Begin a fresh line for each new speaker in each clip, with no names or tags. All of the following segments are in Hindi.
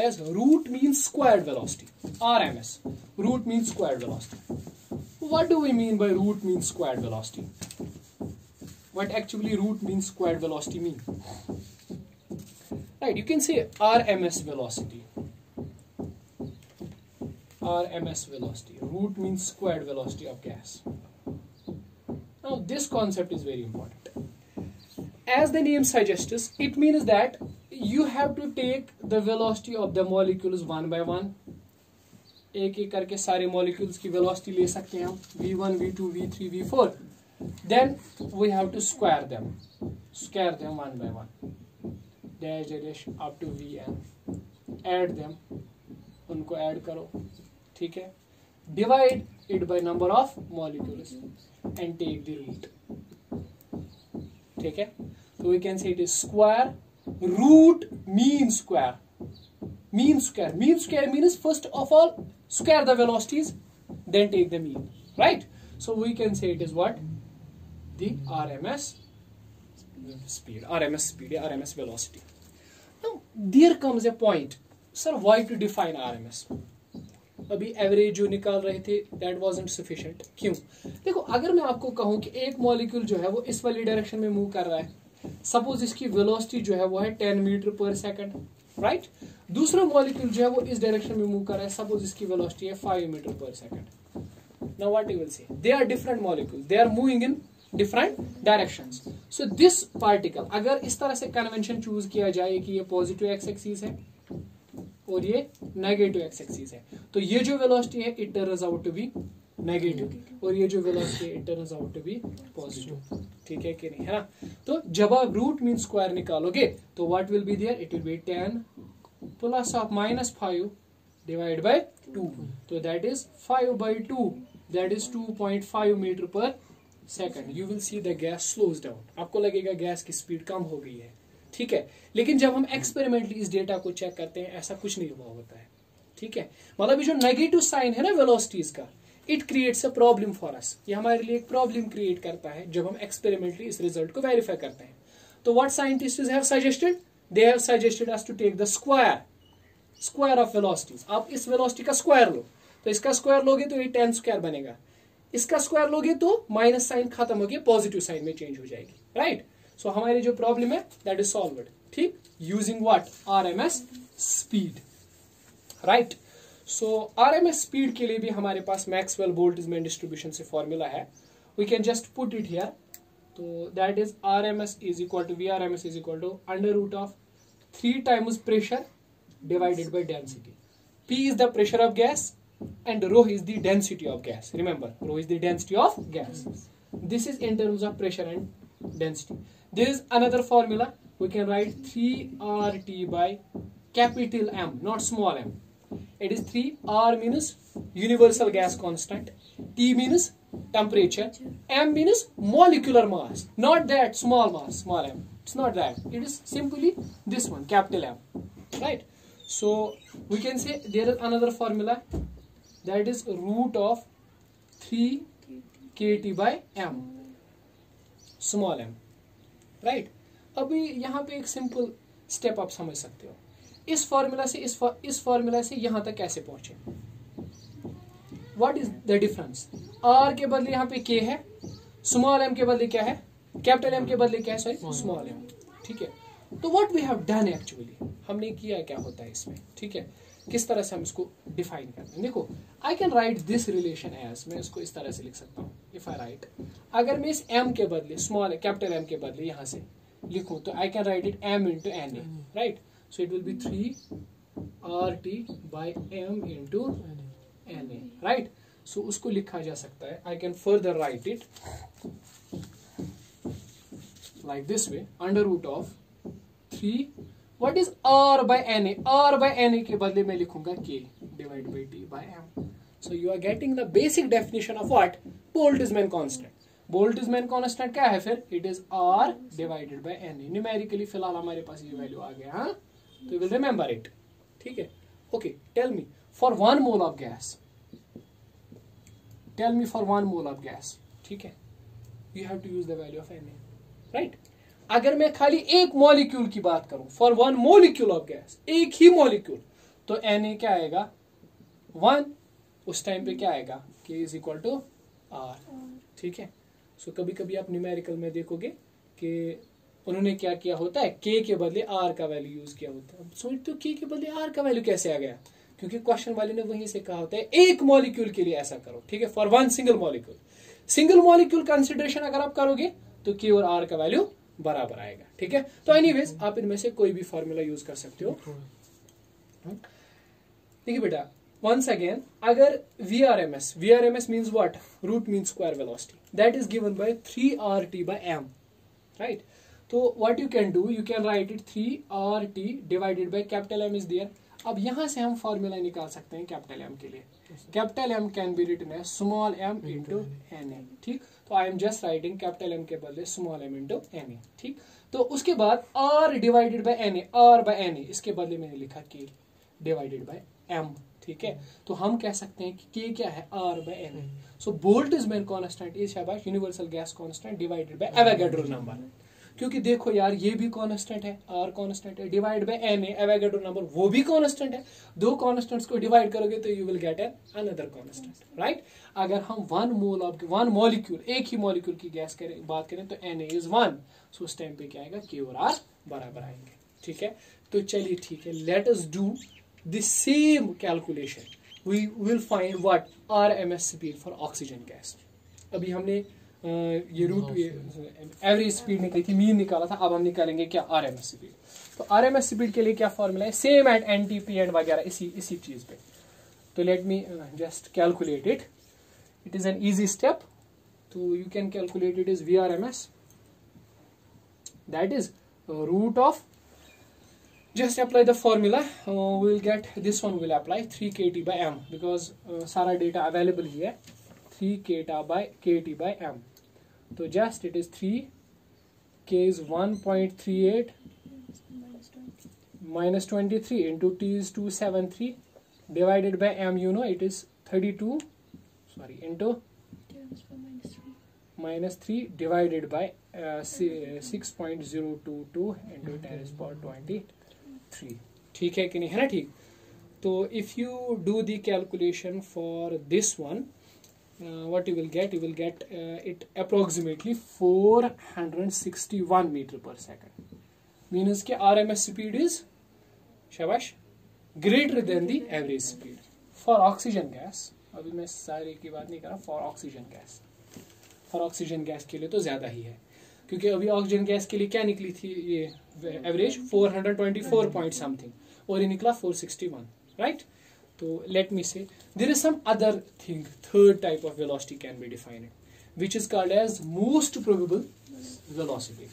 as root means squared velocity. RMS root means squared velocity. What do we mean by root means squared velocity? What actually root means squared velocity mean? Right you can say RMS velocity. RMS velocity. Root means squared velocity of gas. Now this concept is very important. As the name suggests it means that you have to take the velocity of the molecules one by one एक एक करके सारे मॉलिक्यूल्स की वेलोसिटी ले सकते हैं v1, v2, v3, v4. V three V four then we have to square them square them one by one dash up to V N add them उनको एड करो। ठीक है? Divide it by number of molecules and take the root ठीक है? तो we can see it is square root mean square mean square mean square means first of all square the velocities then take the mean right so we can say it is what the rms speed rms speed rms velocity now there comes a point sir why to define rms अभी एवरेज जो निकाल रहे थे दैट वॉजेंट सफिशियंट क्यों देखो अगर मैं आपको कहूँ कि एक मॉलिक्यूल जो है वो इस वाली डायरेक्शन में मूव कर रहा है सपोज़ इसकी वेलोसिटी जो है वो है ten metre per second right दूसरा मॉलिक्यूल जो है वो इस डायरेक्शन में मूव कर रहा है सपोज़ इसकी वेलोसिटी है five metre per second now what you will see they are different molecule they are moving in different direction so this particle अगर इस तरह से कन्वेंशन चूज़ किया जाए कि ये पॉजिटिव एक्स एक्सीज है और ये नेगेटिव एक्स एक्सीज है तो ये जो वेलोसिटी है it turns out to be negative और ये जो वेलोसिटी है it turns out to be positive ठीक है कि नहीं, है ना? तो जब आप रूट मीन स्क्वायर निकालोगे तो what will be there it will be ten plus of minus five divide by two तो that is five by two that is two point five metre per second you will see the gas slows down आपको लगेगा गैस की स्पीड कम हो गई है। ठीक है? लेकिन जब हम एक्सपेरिमेंटली इस डेटा को चेक करते हैं, ऐसा कुछ नहीं हुआ होता है। ठीक है? मतलब ये जो नेगेटिव साइन है ना वेलोसिटीज का it creates a problem for us ये हमारे लिए एक प्रॉब्लम क्रिएट करता है जब हम एक्सपेरिमेंटली इस रिज़ल्ट को वेरीफाई करते हैं। तो what scientist have suggested they have suggested us to take the square square of velocities आप इस वेलोसिटी का स्क्वायर लो। तो इसका स्क्वायर लोगे तो ये टेन स्क्वायर बनेगा। इसका स्क्वायर लोगे तो माइनस साइन खत्म हो गया पॉजिटिव साइन में चेंज हो जाएगी। राइट सो हमारी जो प्रॉब्लम है दैट इज़ सॉल्व ठीक? Using what RMS speed right so R M S speed के लिए भी हमारे पास मैक्सवेल वोल्टिजमैन डिस्ट्रीब्यूशन से फॉर्मूला है। We can just put it here तो that is R M S is equal to V R M S is equal to under root of three times pressure divided by density P is the pressure of gas and rho is the density of gas remember rho is the density of gas this is in terms of pressure and density this is another formula we can write three R T by capital M not small M It is 3 R means universal gas constant, T means temperature, M means molecular mass, not that small mass, small m. It's not that. It is simply this one, capital M. Right? So we can say there is another formula that is root of 3 kt by m small m right अभी यहाँ पे एक सिंपल स्टेप आप समझ सकते हो इस फॉर्मूला से इस इस फॉर्मूला से यहाँ तक कैसे पहुँचे? What is the difference R के बदले यहाँ पे के है। स्मॉल एम के बदले क्या है? कैपिटल एम के बदले क्या है? सॉरी स्मॉल एम ठीक है? तो what we have done actually हमने किया क्या होता है इसमें? ठीक है? किस तरह से हम इसको डिफाइन करते हैं? देखो I can write this relation as मैं इसको इस तरह से लिख सकता हूँ इफ़ आई राइट अगर मैं इस एम के बदले स्मॉल कैपिटल एम के बदले यहाँ से लिखूं तो I can write it M into N A right will be three R T by M into N A right so उसको लिखा जा सकता है। I can further write it way under root of three what is R by N A R by N A के बदले में लिखूँगा K divide by T by M so you are getting the basic definition of what Boltzmann constant Boltzmann constant क्या है फिर? Is R divided by N A numerically फ़िलहाल हमारे पास ये वैल्यू आ गया हाँ? तो विल रिमेंबर इट ठीक है? Okay tell me for one mole of gas tell me for one mole of gas ठीक है? You have to use the value of N A right अगर मैं खाली एक मॉलिक्यूल की बात करूँ for one molecule of gas एक ही मॉलिक्यूल तो एन ए क्या आएगा? वन उस टाइम पे क्या आएगा? के इज़ इक्वल टू आर ठीक है? सो so, कभी कभी आप न्यूमेरिकल में देखोगे कि उन्होंने क्या किया होता है? के के बदले आर का वैल्यू यूज़ किया होता है। सोचते हो के के बदले आर का वैल्यू कैसे आ गया? क्योंकि क्वेश्चन वाले ने वहीं से कहा होता है, एक मॉलिक्यूल के लिए ऐसा करो, ठीक है? For one single molecule single molecule consideration अगर आप करोगे तो के और आर का वैल्यू बराबर आएगा, ठीक है? तो एनीवेज आप इनमें से कोई भी फॉर्मूला यूज़ कर सकते हो। देखिए बेटा वंस अगेन अगर V R M S once again agar vrms vrms means what? Root means square velocity. That is given by 3rt by m, right? So what you can do, you can write it 3rt divided by capital M is there. अब यहाँ से हम फॉर्मूला निकाल सकते हैं कैपिटल एम के लिए। Capital M can be written as small M into N A ठीक? तो I am just writing capital M के बदले small M into N A ठीक? तो उसके बाद R divided by N A R by N A इसके बदले मैंने लिखा के डिवाइडेड बाई एम ठीक है? तो हम कह सकते हैं कि के क्या है? R by N A so Boltzmann constant is शाबाश universal gas constant divided by Avogadro number क्योंकि देखो यार, ये भी कॉन्स्टेंट है आर कॉन्स्टेंट है divide by N Avogadro number वो भी कॉन्स्टेंट है। दो कॉन्स्टेंट्स को डिवाइड करोगे तो you will get an another constant right अगर हम one mole of one molecule एक ही मॉलिक्यूल की गैस करें, बात करें तो एन इज़ वन सो उस टाइम पे क्या आएगा? के और आर बराबर आएँगे, ठीक है? तो चलिए ठीक है let us do the same calculation. We will find what? RMS speed for oxygen gas अभी हमने ये रूट एवरेज स्पीड निकली थी मीन निकाला था अब हम निकालेंगे क्या आर एम एस स्पीड तो आर एम एस स्पीड के लिए क्या फॉर्मूला है? Same at N T P and वगैरह इसी इसी चीज़ पे। तो let me just calculate it it is an easy step तो you can calculate it is V R M S that is root of just just apply the formula. Uh, we will get this one will apply 3 kt by m because uh, sara data available here. 3 kta by kt by m. तो just it is three K is one point three eight minus twenty three into T is two seven three divided by M you know it is thirty two sorry into minus three divided by six point zero two two into ten is point twenty three ठीक है कि नहीं? है ना ठीक? तो if you do the calculation for this one what you will get you will get uh, it approximately 461 meter per second means कि RMS speed is shabash greater than the average speed for oxygen gas अभी मैं सारे की बात नहीं कर रहा for oxygen gas for oxygen gas के लिए तो ज़्यादा ही है क्योंकि अभी ऑक्सीजन गैस के लिए क्या निकली थी ये एवरेज 424 पॉइंट समथिंग और ये निकला 461 राइट तो let me say there is some other thing third type of velocity can be defined which is called as most probable velocity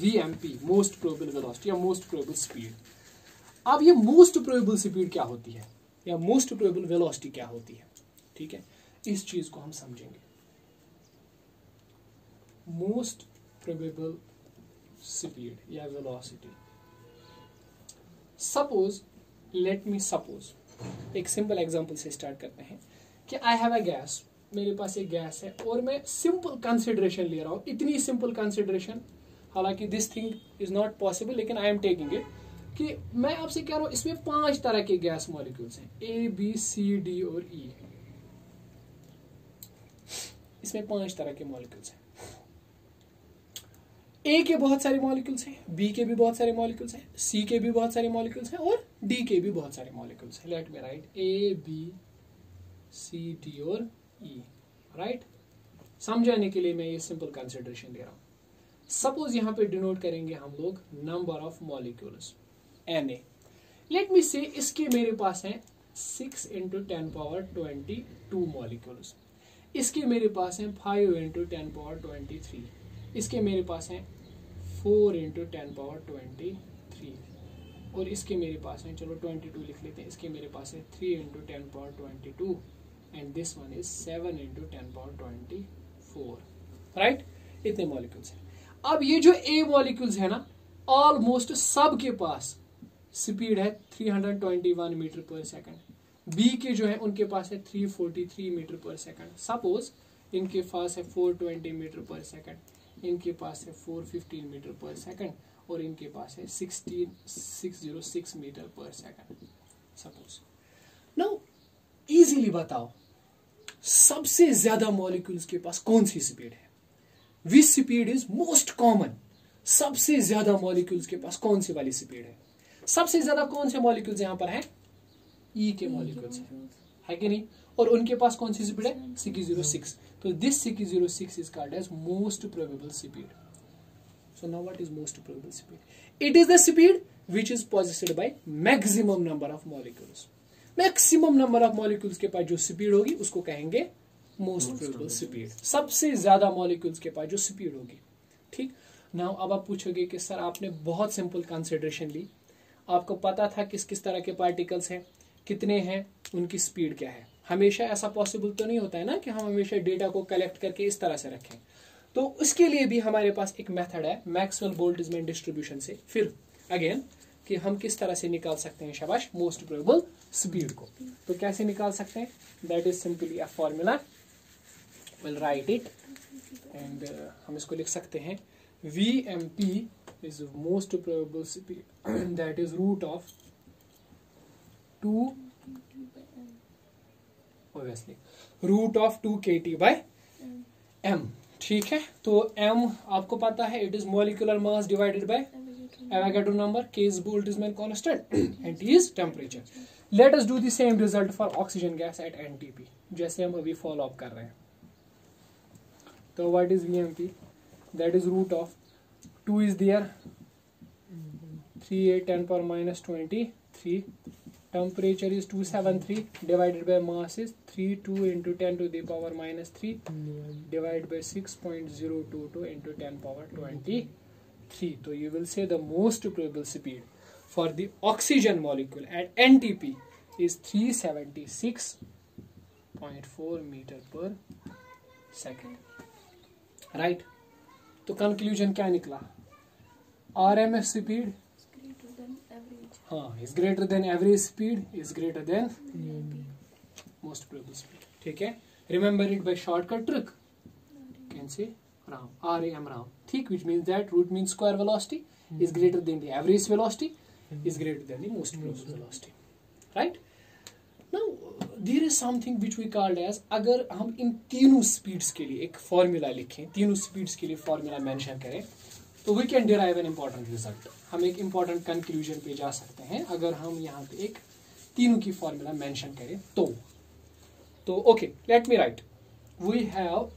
VMP most probable velocity या मोस्ट प्रोबेबल स्पीड अब ये मोस्ट प्रोबेबल स्पीड क्या होती है? या मोस्ट प्रोबेबल वेलोसिटी क्या होती है? ठीक है? इस चीज़ को हम समझेंगे। मोस्ट प्रोबेबल स्पीड या velocity suppose let me suppose एक सिंपल एग्ज़ाम्पल से स्टार्ट करते हैं कि आई हैव अ गैस मेरे पास एक गैस है, और मैं सिंपल कंसिडरेशन ले रहा हूँ, इतनी सिंपल कंसिडरेशन हालाँकि this thing is not possible लेकिन आई एम टेकिंग इट कि मैं आपसे कह रहा हूँ, इसमें पाँच तरह के गैस मॉलिक्यूल्स हैं ए बी सी डी और ई e. इसमें पाँच तरह के मॉलिक्यूल्स हैं ए के बहुत सारे मॉलिक्यूल्स हैं बी के भी बहुत सारे मॉलिक्यूल्स हैं सी के भी बहुत सारे मॉलिक्यूल्स हैं और डी के भी बहुत सारे मॉलिक्यूल्स हैं. Let me write A B C D और ई e, राइट समझाने के लिए मैं ये सिंपल कंसिडरेशन दे रहा हूँ. सपोज़ यहाँ पे डिनोट करेंगे हम लोग number of molecules N A let me say इसके मेरे पास है six into ten power twenty two molecules इसके मेरे पास है five into ten power twenty three इसके मेरे पास हैं four into ten power twenty three. और इसके मेरे पास हैं, चलो ट्वेंटी टू लिख लेते हैं, इसके मेरे पास है three into ten power twenty two and this one is seven into ten power twenty four right इतने मॉलिक्यूल्स हैं। अब ये जो ए मॉलिक्यूल्स है ना ऑलमोस्ट सब के पास स्पीड है 321 मीटर पर सेकंड बी के जो है, उनके पास है 343 मीटर पर सेकंड सपोज़ इनके पास है 420 मीटर पर सेकंड इनके पास है 415 मीटर पर सेकंड और इनके पास है sixteen six zero six metre per second suppose now easily बताओ सबसे ज़्यादा मॉलिक्यूल्स के पास कौन सी स्पीड है? Which speed is most common सबसे ज़्यादा मॉलिक्यूल्स के पास कौन सी वाली स्पीड है? सबसे ज़्यादा कौन से मॉलिक्यूल्स यहाँ पर हैं? ई e के मॉलिक्यूल्स है। कि नहीं? और उनके पास कौन सी स्पीड है? सिक्स ज़ीरो सिक्स तो this six zero six is called as most probable speed so now what is most probable speed it is the speed which is possessed by maximum number of molecules maximum number of molecules के पास जो स्पीड होगी उसको कहेंगे मोस्ट प्रोबेबल स्पीड सबसे ज़्यादा मॉलिक्यूल्स के पास जो स्पीड होगी ठीक? नाउ अब आप पूछोगे कि सर आपने बहुत सिंपल कंसिडरेशन ली। आपको पता था किस किस तरह के पार्टिकल्स हैं कितने हैं उनकी स्पीड क्या है? हमेशा ऐसा पॉसिबल तो नहीं होता है ना कि हम हमेशा डेटा को कलेक्ट करके इस तरह से रखें। तो उसके लिए भी हमारे पास एक मेथड है मैक्सवेल बोल्टिजमैन डिस्ट्रीब्यूशन से। फिर अगेन कि हम किस तरह से निकाल सकते हैं शाबाश मोस्ट प्रोबेबल स्पीड को। तो कैसे निकाल सकते हैं? That is simply a formula will write it and हम इसको लिख सकते हैं। V M P is most probable speed that is root of two obviously root of two K T by M ठीक है? तो एम आपको पता है it is molecular mass divided by Avogadro number K is Boltzmann constant and T is temperature let's do the same result for oxygen gas at N T P जैसे हम अभी फॉलो अप कर रहे हैं. तो what is V M P that is root of two is there three a ten पर minus twenty three Temperature is 273 divided by mass is 32 into 10 to the power minus 3 divided by 6.022 into 10 power 20. 3 so you will say the most probable speed for the oxygen molecule at NTP is 376.4 meter per second right तो कंक्लूजन क्या निकला R M F speed is greater than average speed is greater than most probable speed ठीक है? Remember it by shortcut trick can say Ram R M Ram. ठीक which means that root mean square velocity is greater than the average velocity is greater than the most probable velocity right now there is something which we called as अगर हम इन तीनों स्पीड्स के लिए एक फार्मूला लिखें तीनों स्पीड्स के लिए फार्मूला मेंशन करें तो we can derive an important result हम एक इंपॉर्टेंट कंक्लूजन पे जा सकते हैं। सकते हैं, अगर हम यहाँ पे एक तीनों की फॉर्मूला मेंशन करें तो। तो okay let me write we have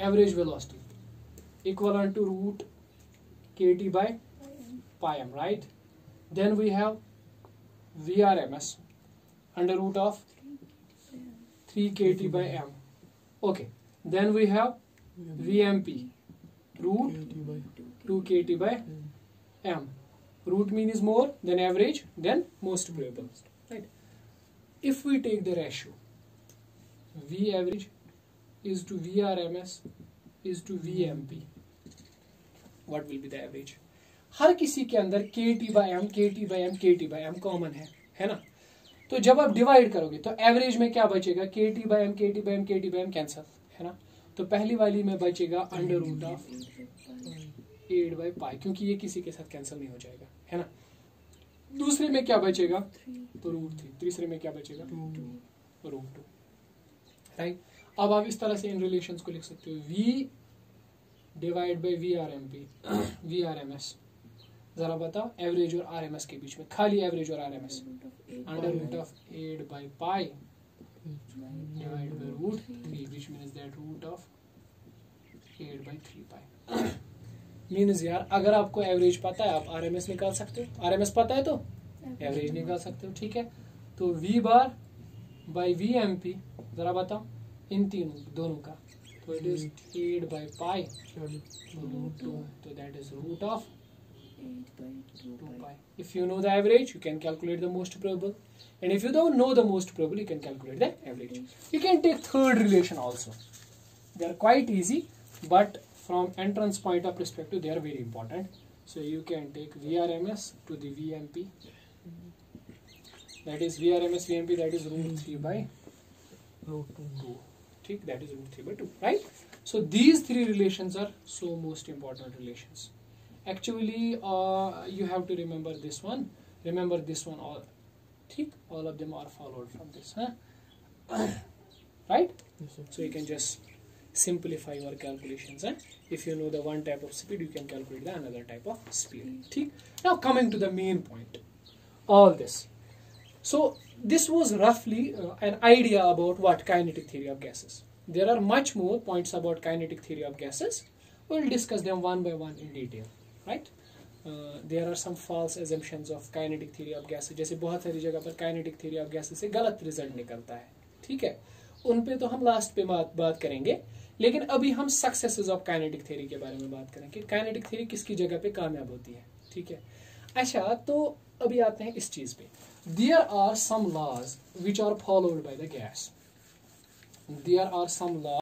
average velocity equal to root K T by pi M right then we have V R M S under root of three K T by M okay then we have V M P root two K T by M Root mean is more than average, then most probable. Right? If we take the ratio, V average is to Vrms is to Vmp what will be the average हर किसी के अंदर K T by M K T by M K T by M common है है ना? तो जब आप डिवाइड करोगे तो एवरेज में क्या बचेगा? K T by M K T by M K T by M cancel है ना? तो पहली वाली में बचेगा under root of eight by pi क्योंकि ये किसी के साथ कैंसिल नहीं हो जाएगा। है ना? दूसरे में क्या बचेगा? तो रूट थ्री तीसरे में क्या बचेगा? रूट टू राइट अब आप इस तरह से इन रिलेशन को लिख सकते हो. V divide by V R M P V R M S जरा बताओ एवरेज और आर एम एस के बीच में. खाली एवरेज और R M S under root of eight by pi divide by root three which mean that root of eight by three pi means यार अगर आपको एवरेज पता है आप आर एम एस निकाल सकते हो। आर एम एस पता है तो? एवरेज निकाल सकते हो ठीक है? तो V bar by V M P जरा बताओ इन तीन दोनों का। तो it is eight by pi root two तो that is root of if you know the average you can calculate the most probable and if you don't know the most probable you can calculate the average you can take third relation also they are quite easy but from entrance point of perspective, they are very important. So you can take VRMS to the VMP. That is VRMS VMP, that is root 3 by root 2. ठीक that is root 3 by 2 right so these three relations are so most important relations actually uh, you have to remember this one remember this one all ठीक all of them are followed from this huh? right
Yes, sir.
so you can just simplify your calculations huh? if you know the one type of speed you can calculate the another type of speed ठीक now coming to the main point all this so this was roughly uh, an idea about what kinetic theory of gases there are much more points about kinetic theory of gases we'll discuss them one by one in detail right uh, there are some false assumptions of kinetic theory of gases जैसे बहुत सारी जगह पर kinetic theory of gases से गलत रिज़ल्ट निकलता है ठीक है उन पे तो हम लास्ट पे बात बात करेंगे लेकिन अभी हम सक्सेसेस ऑफ़ काइनेटिक थ्योरी के बारे में बात करें कि काइनेटिक थ्योरी किसकी जगह पे कामयाब होती है, ठीक है? अच्छा तो अभी आते हैं इस चीज़ पे। There are some laws which are followed by the gas there are some law